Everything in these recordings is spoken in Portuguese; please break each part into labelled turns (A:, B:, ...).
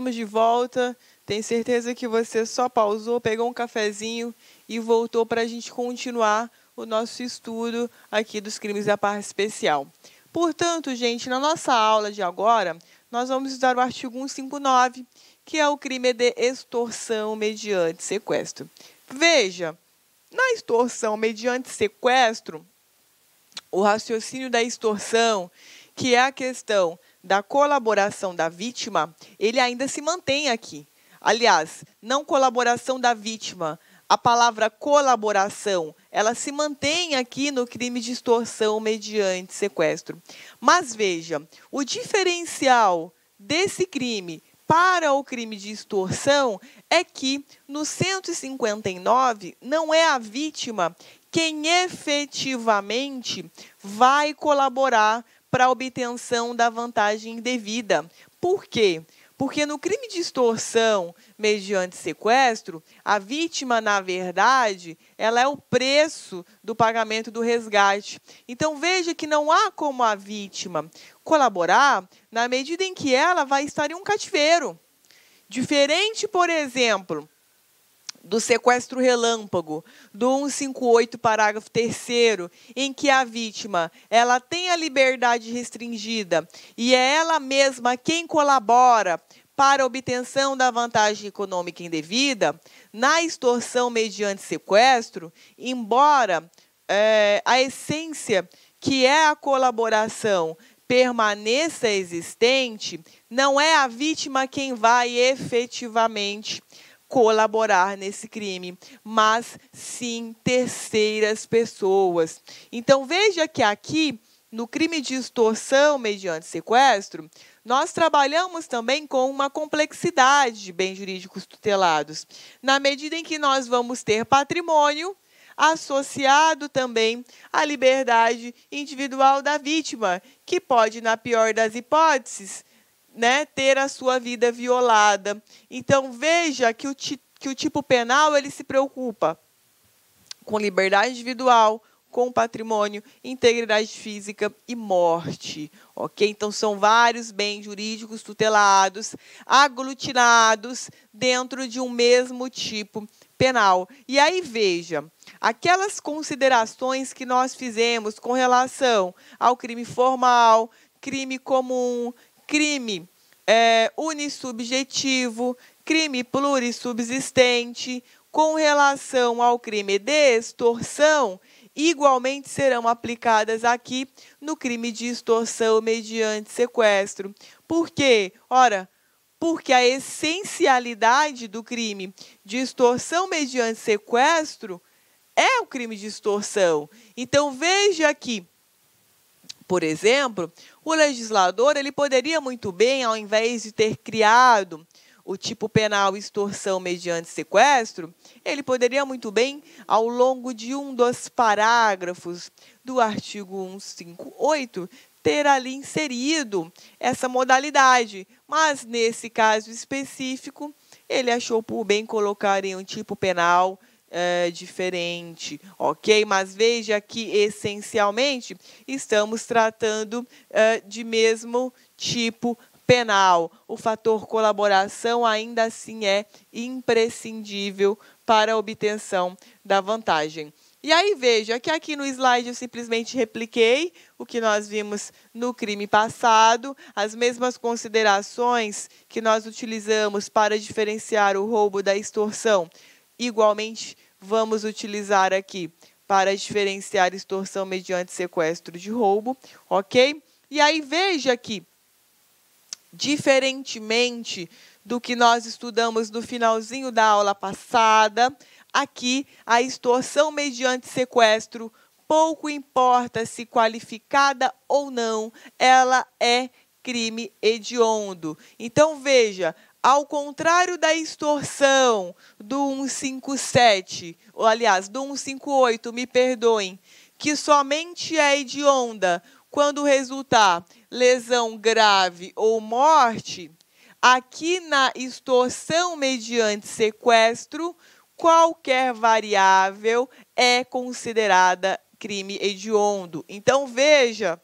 A: Estamos de volta. Tenho certeza que você só pausou, pegou um cafezinho e voltou para a gente continuar o nosso estudo aqui dos crimes da parte especial. Portanto, gente, na nossa aula de agora, nós vamos estudar o artigo 159, que é o crime de extorsão mediante sequestro. Veja, na extorsão mediante sequestro, o raciocínio da extorsão, que é a questão da colaboração da vítima, ele ainda se mantém aqui. Aliás, não colaboração da vítima, a palavra colaboração, ela se mantém aqui no crime de extorsão mediante sequestro. Mas veja, o diferencial desse crime para o crime de extorsão é que no 159 não é a vítima quem efetivamente vai colaborar para obtenção da vantagem indevida. Por quê? Porque no crime de extorsão mediante sequestro, a vítima, na verdade, ela é o preço do pagamento do resgate. Então veja que não há como a vítima colaborar na medida em que ela vai estar em um cativeiro. Diferente, por exemplo, do sequestro relâmpago, do 158, parágrafo 3 em que a vítima ela tem a liberdade restringida e é ela mesma quem colabora para a obtenção da vantagem econômica indevida, na extorsão mediante sequestro, embora é, a essência que é a colaboração permaneça existente, não é a vítima quem vai efetivamente colaborar nesse crime, mas sim terceiras pessoas. Então veja que aqui, no crime de extorsão mediante sequestro, nós trabalhamos também com uma complexidade de bens jurídicos tutelados, na medida em que nós vamos ter patrimônio associado também à liberdade individual da vítima, que pode, na pior das hipóteses, né, ter a sua vida violada. Então veja que o, que o tipo penal ele se preocupa com liberdade individual, com patrimônio, integridade física e morte. Ok? Então, são vários bens jurídicos tutelados, aglutinados dentro de um mesmo tipo penal. E aí, veja, aquelas considerações que nós fizemos com relação ao crime formal, crime comum, crime é, unissubjetivo, crime plurissubsistente, com relação ao crime de extorsão, igualmente serão aplicadas aqui no crime de extorsão mediante sequestro. Por quê? Ora, porque a essencialidade do crime de extorsão mediante sequestro é o crime de extorsão. Então veja aqui por exemplo, o legislador ele poderia muito bem, ao invés de ter criado o tipo penal extorsão mediante sequestro, ele poderia muito bem, ao longo de um dos parágrafos do artigo 158, ter ali inserido essa modalidade. Mas, nesse caso específico, ele achou por bem colocar em um tipo penal é, diferente, ok? Mas veja que, essencialmente, estamos tratando é, de mesmo tipo penal. O fator colaboração ainda assim é imprescindível para a obtenção da vantagem. E aí veja que aqui no slide eu simplesmente repliquei o que nós vimos no crime passado, as mesmas considerações que nós utilizamos para diferenciar o roubo da extorsão igualmente vamos utilizar aqui para diferenciar extorsão mediante sequestro de roubo, ok? E aí veja que, diferentemente do que nós estudamos no finalzinho da aula passada, aqui a extorsão mediante sequestro, pouco importa se qualificada ou não, ela é crime hediondo. Então veja, ao contrário da extorsão do 157, ou aliás, do 158, me perdoem, que somente é hedionda quando resultar lesão grave ou morte, aqui na extorsão mediante sequestro, qualquer variável é considerada crime hediondo. Então veja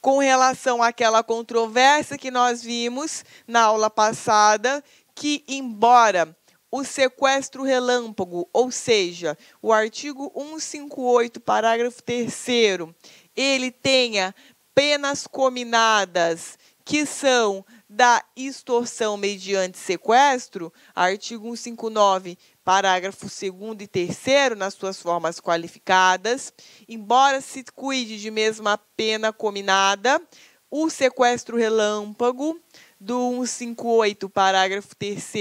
A: com relação àquela controvérsia que nós vimos na aula passada, que embora o sequestro relâmpago, ou seja, o artigo 158, parágrafo 3 ele tenha penas cominadas que são da extorsão mediante sequestro, artigo 159, parágrafo 2 e 3 nas suas formas qualificadas, embora se cuide de mesma pena cominada, o sequestro relâmpago do 158, parágrafo 3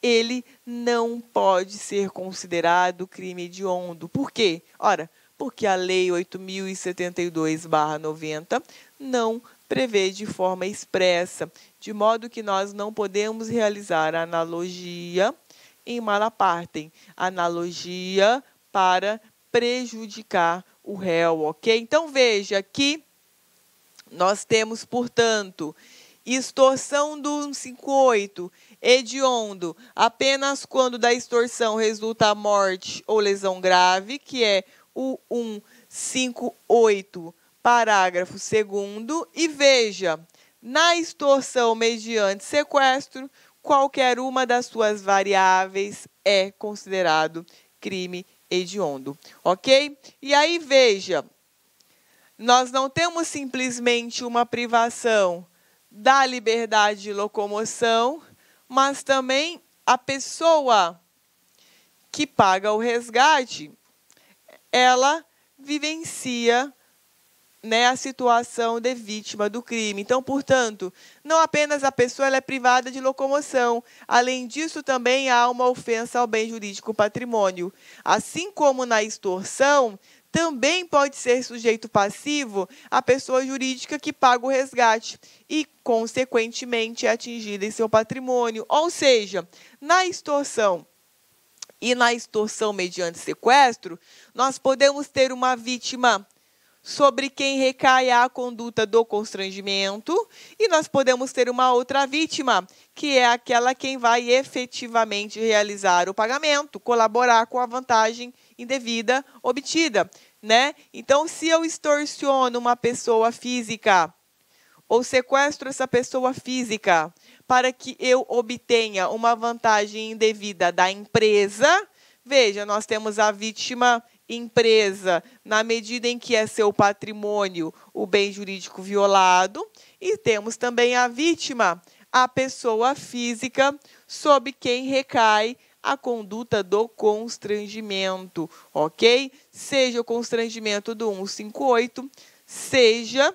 A: ele não pode ser considerado crime hediondo. Por quê? Ora, porque a Lei 8.072-90 não prevê de forma expressa, de modo que nós não podemos realizar analogia em Malapartem, analogia para prejudicar o réu, ok? Então veja que nós temos, portanto, extorsão do 158, hediondo, apenas quando da extorsão resulta a morte ou lesão grave, que é o 158, parágrafo 2 e veja, na extorsão mediante sequestro, qualquer uma das suas variáveis é considerado crime hediondo, ok? E aí veja, nós não temos simplesmente uma privação da liberdade de locomoção, mas também a pessoa que paga o resgate ela vivencia né, a situação de vítima do crime. Então, portanto, não apenas a pessoa é privada de locomoção, além disso, também há uma ofensa ao bem jurídico patrimônio. Assim como na extorsão, também pode ser sujeito passivo a pessoa jurídica que paga o resgate e, consequentemente, é atingida em seu patrimônio. Ou seja, na extorsão e na extorsão mediante sequestro, nós podemos ter uma vítima sobre quem recai a conduta do constrangimento e nós podemos ter uma outra vítima, que é aquela quem vai efetivamente realizar o pagamento, colaborar com a vantagem indevida obtida, né? Então, se eu extorsiono uma pessoa física ou sequestro essa pessoa física para que eu obtenha uma vantagem indevida da empresa, veja, nós temos a vítima empresa, na medida em que é seu patrimônio o bem jurídico violado, e temos também a vítima, a pessoa física sob quem recai a conduta do constrangimento, ok? Seja o constrangimento do 158, seja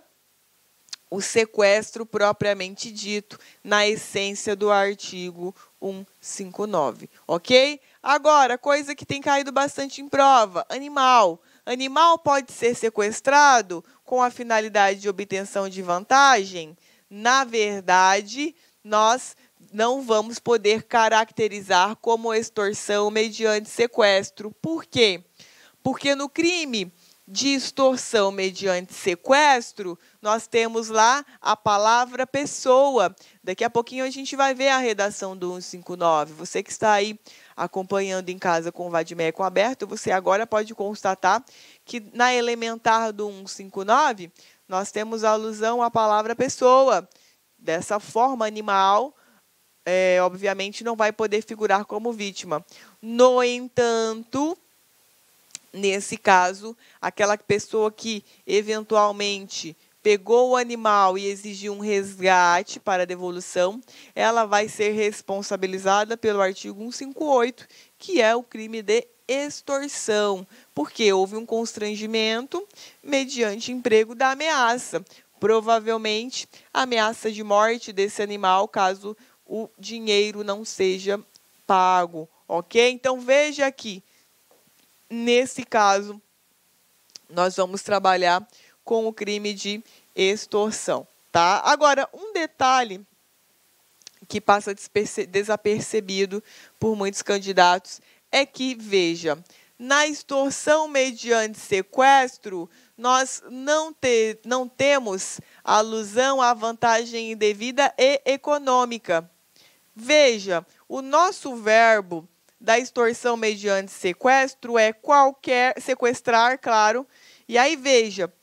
A: o sequestro propriamente dito, na essência do artigo 159, ok? Agora, coisa que tem caído bastante em prova: animal. Animal pode ser sequestrado com a finalidade de obtenção de vantagem? Na verdade, nós não vamos poder caracterizar como extorsão mediante sequestro. Por quê? Porque no crime de extorsão mediante sequestro, nós temos lá a palavra pessoa. Daqui a pouquinho a gente vai ver a redação do 159. Você que está aí acompanhando em casa com o Vadimeco aberto, você agora pode constatar que na elementar do 159, nós temos a alusão à palavra pessoa. Dessa forma, animal, é, obviamente, não vai poder figurar como vítima. No entanto, nesse caso, aquela pessoa que eventualmente pegou o animal e exigiu um resgate para devolução, ela vai ser responsabilizada pelo artigo 158, que é o crime de extorsão, porque houve um constrangimento mediante emprego da ameaça. Provavelmente, ameaça de morte desse animal caso o dinheiro não seja pago, ok? Então veja aqui, Nesse caso, nós vamos trabalhar com o crime de extorsão, tá? Agora, um detalhe que passa desapercebido por muitos candidatos é que, veja, na extorsão mediante sequestro, nós não, te, não temos alusão à vantagem indevida e econômica. Veja, o nosso verbo da extorsão mediante sequestro é qualquer sequestrar, claro. E aí veja,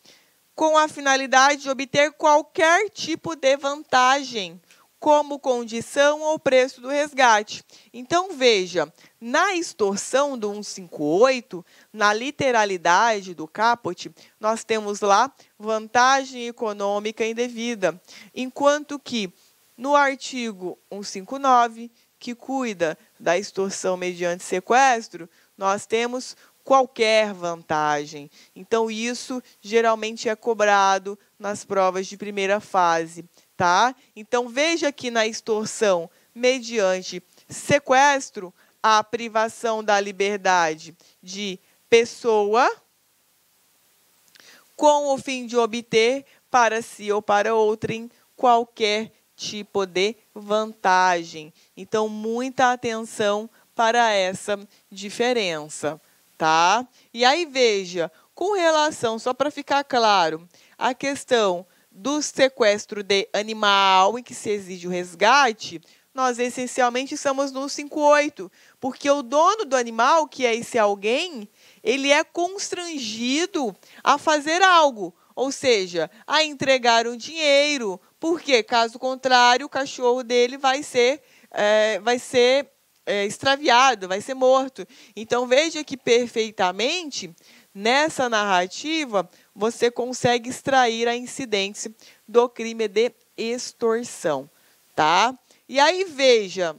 A: com a finalidade de obter qualquer tipo de vantagem, como condição ou preço do resgate. Então, veja, na extorsão do 158, na literalidade do caput, nós temos lá vantagem econômica indevida, enquanto que no artigo 159, que cuida da extorsão mediante sequestro, nós temos qualquer vantagem. Então, isso geralmente é cobrado nas provas de primeira fase, tá? Então, veja que na extorsão mediante sequestro, a privação da liberdade de pessoa com o fim de obter para si ou para outrem qualquer tipo de vantagem. Então, muita atenção para essa diferença tá? E aí veja, com relação, só para ficar claro, a questão do sequestro de animal em que se exige o resgate, nós essencialmente estamos no 58, porque o dono do animal, que é esse alguém, ele é constrangido a fazer algo, ou seja, a entregar um dinheiro, porque caso contrário o cachorro dele vai ser, é, vai ser é, extraviado, vai ser morto. Então veja que perfeitamente nessa narrativa você consegue extrair a incidência do crime de extorsão, tá? E aí veja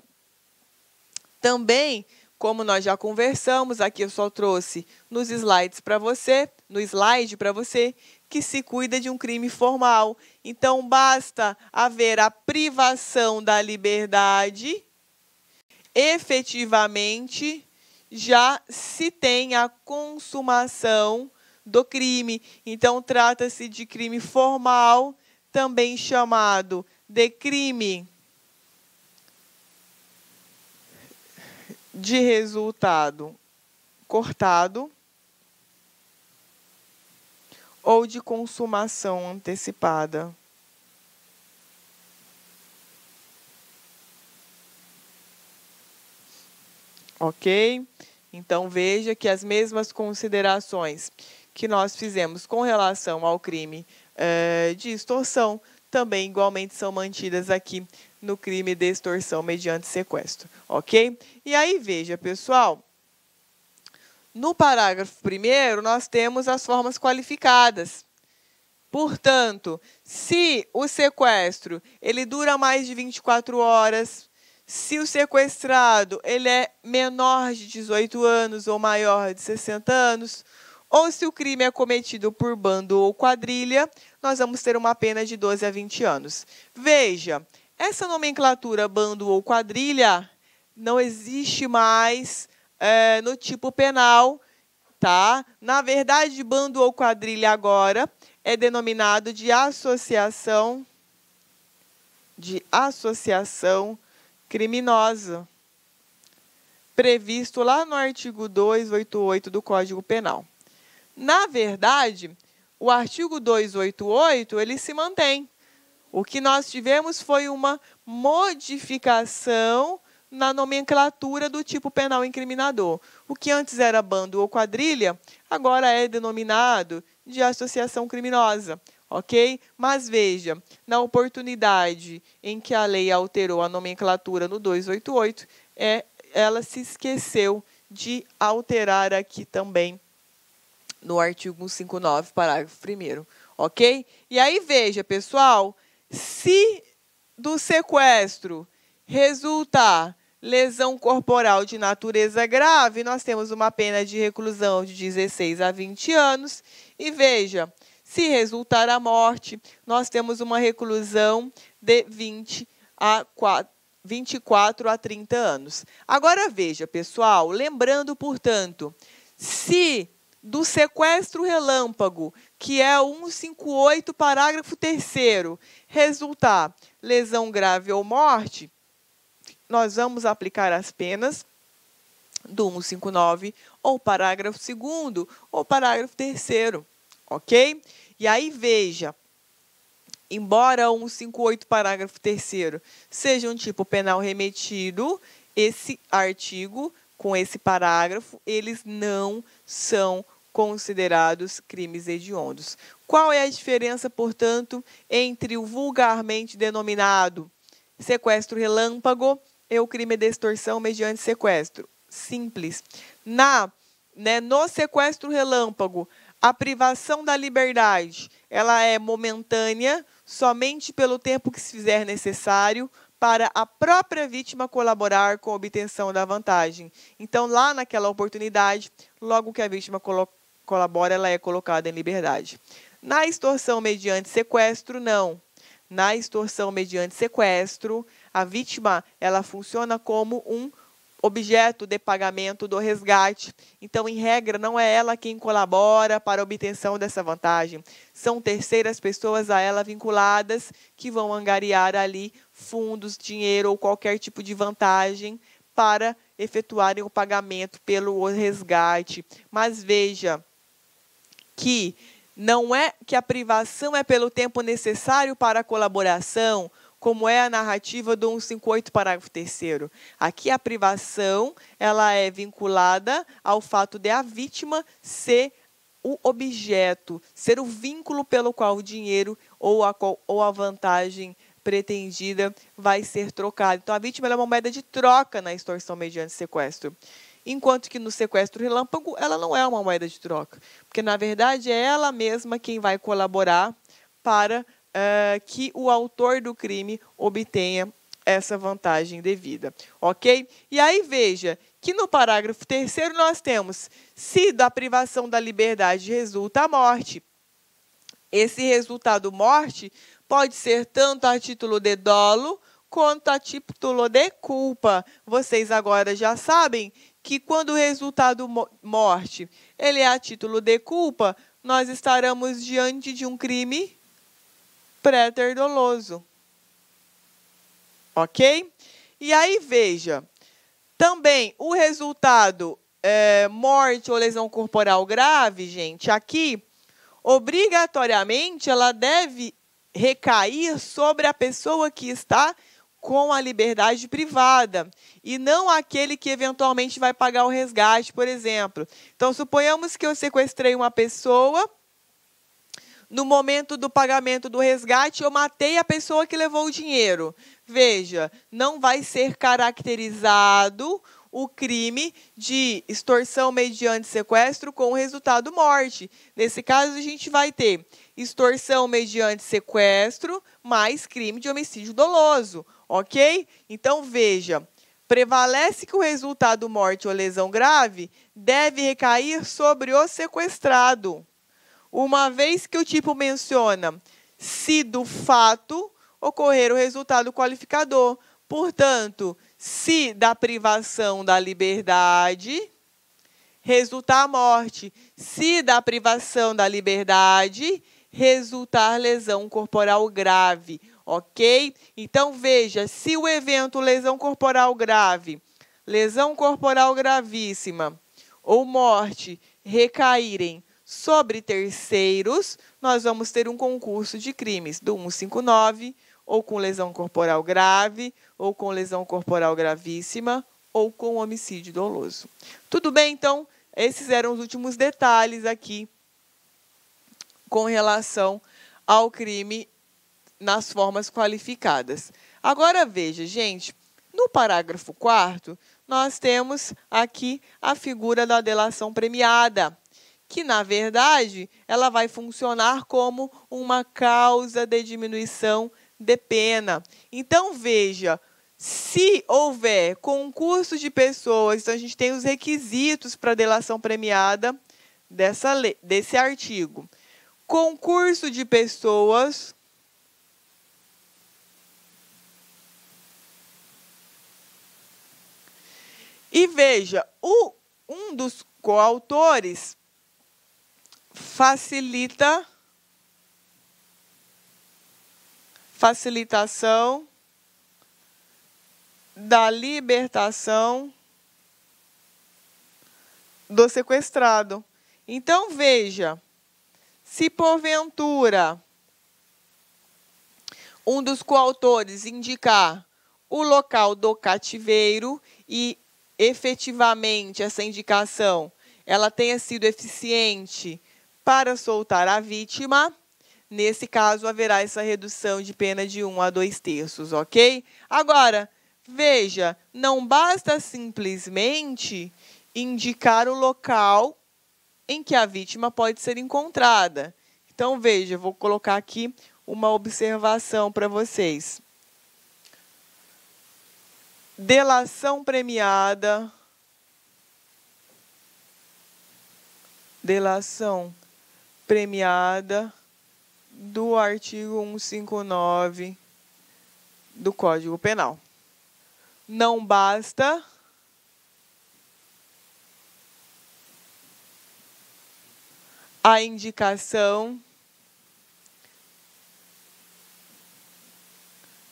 A: também como nós já conversamos, aqui eu só trouxe nos slides para você, no slide para você, que se cuida de um crime formal. Então, basta haver a privação da liberdade efetivamente já se tem a consumação do crime. Então, trata-se de crime formal, também chamado de crime de resultado cortado ou de consumação antecipada. Ok? Então veja que as mesmas considerações que nós fizemos com relação ao crime é, de extorsão também igualmente são mantidas aqui no crime de extorsão mediante sequestro, ok? E aí veja, pessoal, no parágrafo primeiro nós temos as formas qualificadas. Portanto, se o sequestro ele dura mais de 24 horas, se o sequestrado ele é menor de 18 anos ou maior de 60 anos, ou se o crime é cometido por bando ou quadrilha, nós vamos ter uma pena de 12 a 20 anos. Veja, essa nomenclatura bando ou quadrilha não existe mais é, no tipo penal, tá? Na verdade, bando ou quadrilha agora é denominado de associação de associação criminosa, previsto lá no artigo 288 do Código Penal. Na verdade, o artigo 288 ele se mantém. O que nós tivemos foi uma modificação na nomenclatura do tipo penal incriminador. O que antes era bando ou quadrilha, agora é denominado de associação criminosa ok? Mas veja, na oportunidade em que a lei alterou a nomenclatura no 288, é, ela se esqueceu de alterar aqui também no artigo 159, parágrafo 1 ok? E aí veja, pessoal, se do sequestro resultar lesão corporal de natureza grave, nós temos uma pena de reclusão de 16 a 20 anos. E veja, se resultar a morte, nós temos uma reclusão de 20 a 4, 24 a 30 anos. Agora veja, pessoal, lembrando, portanto, se do sequestro relâmpago, que é o 158, parágrafo 3 resultar lesão grave ou morte, nós vamos aplicar as penas do 159 ou parágrafo 2 ou parágrafo 3 ok? E aí veja, embora o 158, parágrafo 3 seja um tipo penal remetido, esse artigo com esse parágrafo, eles não são considerados crimes hediondos. Qual é a diferença, portanto, entre o vulgarmente denominado sequestro relâmpago e o crime de extorsão mediante sequestro? Simples. Na, né, no sequestro relâmpago, a privação da liberdade ela é momentânea, somente pelo tempo que se fizer necessário para a própria vítima colaborar com a obtenção da vantagem. Então, lá naquela oportunidade, logo que a vítima colabora, ela é colocada em liberdade. Na extorsão mediante sequestro, não. Na extorsão mediante sequestro, a vítima ela funciona como um objeto de pagamento do resgate. Então, em regra, não é ela quem colabora para a obtenção dessa vantagem. São terceiras pessoas a ela vinculadas que vão angariar ali fundos, dinheiro ou qualquer tipo de vantagem para efetuarem o pagamento pelo resgate. Mas veja que não é que a privação é pelo tempo necessário para a colaboração, como é a narrativa do 158, parágrafo 3 Aqui a privação, ela é vinculada ao fato de a vítima ser o objeto, ser o vínculo pelo qual o dinheiro ou a, ou a vantagem pretendida vai ser trocada. Então, a vítima é uma moeda de troca na extorsão mediante sequestro. Enquanto que no sequestro relâmpago, ela não é uma moeda de troca. Porque, na verdade, é ela mesma quem vai colaborar para uh, que o autor do crime obtenha essa vantagem devida, ok? E aí veja que no parágrafo terceiro nós temos se da privação da liberdade resulta a morte, esse resultado morte pode ser tanto a título de dolo quanto a título de culpa. Vocês agora já sabem que quando o resultado morte ele é a título de culpa, nós estaremos diante de um crime préter doloso. Ok? E aí, veja, também o resultado é, morte ou lesão corporal grave, gente, aqui, obrigatoriamente, ela deve recair sobre a pessoa que está com a liberdade privada e não aquele que eventualmente vai pagar o resgate, por exemplo. Então, suponhamos que eu sequestrei uma pessoa no momento do pagamento do resgate, eu matei a pessoa que levou o dinheiro. Veja, não vai ser caracterizado o crime de extorsão mediante sequestro com resultado morte. Nesse caso, a gente vai ter extorsão mediante sequestro mais crime de homicídio doloso, ok? Então, veja, prevalece que o resultado morte ou lesão grave deve recair sobre o sequestrado uma vez que o tipo menciona se do fato ocorrer o resultado qualificador. Portanto, se da privação da liberdade resultar morte, se da privação da liberdade resultar lesão corporal grave, ok? Então veja, se o evento lesão corporal grave, lesão corporal gravíssima ou morte recaírem Sobre terceiros, nós vamos ter um concurso de crimes do 159, ou com lesão corporal grave, ou com lesão corporal gravíssima, ou com homicídio doloso. Tudo bem, então? Esses eram os últimos detalhes aqui com relação ao crime nas formas qualificadas. Agora veja, gente, no parágrafo 4 nós temos aqui a figura da delação premiada que na verdade ela vai funcionar como uma causa de diminuição de pena. Então veja, se houver concurso de pessoas, então a gente tem os requisitos para delação premiada dessa lei, desse artigo. Concurso de pessoas E veja, o, um dos coautores facilita facilitação da libertação do sequestrado. Então veja, se porventura um dos coautores indicar o local do cativeiro e efetivamente essa indicação ela tenha sido eficiente para soltar a vítima, nesse caso haverá essa redução de pena de 1 a 2 terços, ok? Agora, veja, não basta simplesmente indicar o local em que a vítima pode ser encontrada. Então, veja, vou colocar aqui uma observação para vocês. Delação premiada. Delação premiada do artigo 159 do Código Penal. Não basta a indicação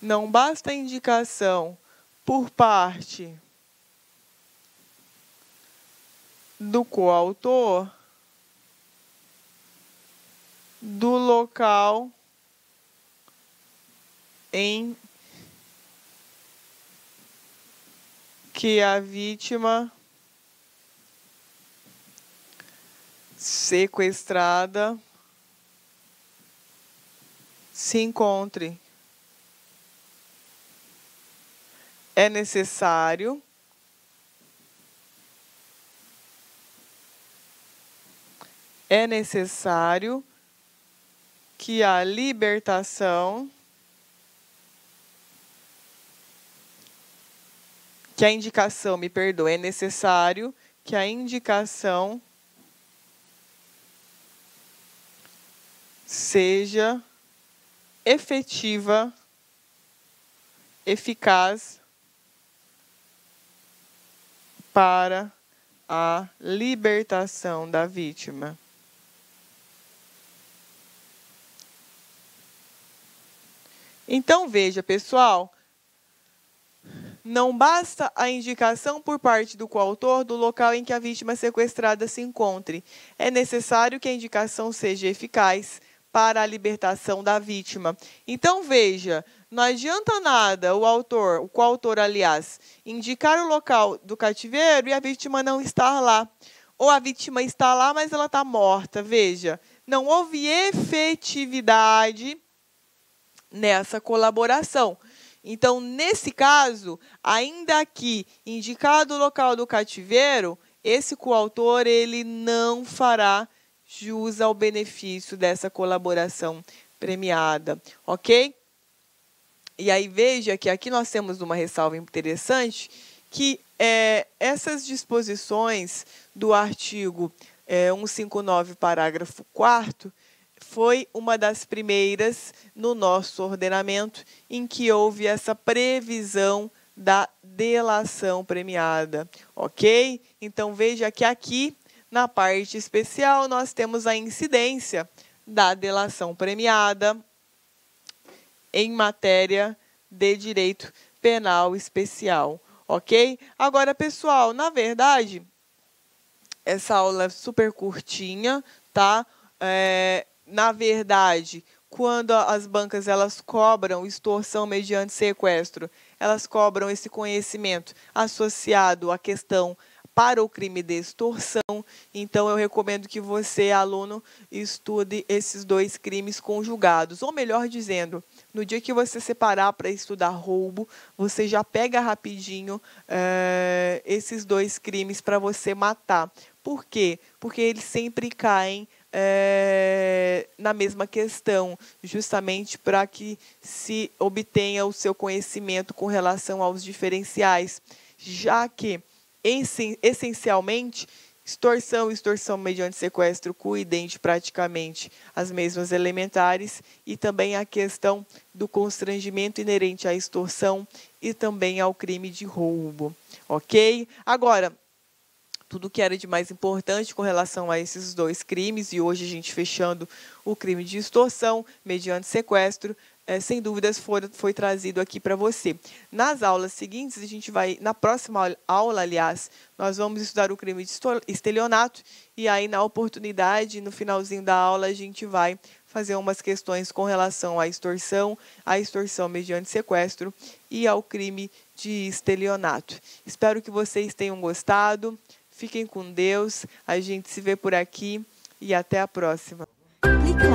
A: não basta a indicação por parte do coautor do local em que a vítima sequestrada se encontre. É necessário é necessário que a libertação que a indicação, me perdoe, é necessário que a indicação seja efetiva, eficaz para a libertação da vítima. Então veja, pessoal, não basta a indicação por parte do coautor do local em que a vítima sequestrada se encontre. É necessário que a indicação seja eficaz, para a libertação da vítima. Então, veja, não adianta nada o autor, o coautor, aliás, indicar o local do cativeiro e a vítima não estar lá. Ou a vítima está lá, mas ela está morta. Veja, não houve efetividade nessa colaboração. Então, nesse caso, ainda que indicado o local do cativeiro, esse coautor ele não fará jus ao benefício dessa colaboração premiada, ok? E aí veja que aqui nós temos uma ressalva interessante que é, essas disposições do artigo é, 159, parágrafo 4 foi uma das primeiras no nosso ordenamento em que houve essa previsão da delação premiada, ok? Então veja que aqui na parte especial, nós temos a incidência da delação premiada em matéria de direito penal especial, ok? Agora, pessoal, na verdade, essa aula é super curtinha, tá? É, na verdade, quando as bancas elas cobram extorsão mediante sequestro, elas cobram esse conhecimento associado à questão para o crime de extorsão. Então, eu recomendo que você, aluno, estude esses dois crimes conjugados. Ou melhor dizendo, no dia que você separar para estudar roubo, você já pega rapidinho é, esses dois crimes para você matar. Por quê? Porque eles sempre caem é, na mesma questão, justamente para que se obtenha o seu conhecimento com relação aos diferenciais, já que essencialmente, extorsão extorsão mediante sequestro cuidem de praticamente as mesmas elementares e também a questão do constrangimento inerente à extorsão e também ao crime de roubo, ok? Agora, tudo que era de mais importante com relação a esses dois crimes, e hoje a gente fechando o crime de extorsão mediante sequestro, é, sem dúvidas foi, foi trazido aqui para você. Nas aulas seguintes, a gente vai, na próxima aula, aliás, nós vamos estudar o crime de estelionato, e aí, na oportunidade, no finalzinho da aula, a gente vai fazer umas questões com relação à extorsão, à extorsão mediante sequestro e ao crime de estelionato. Espero que vocês tenham gostado. Fiquem com Deus. A gente se vê por aqui e até a próxima.
B: Clique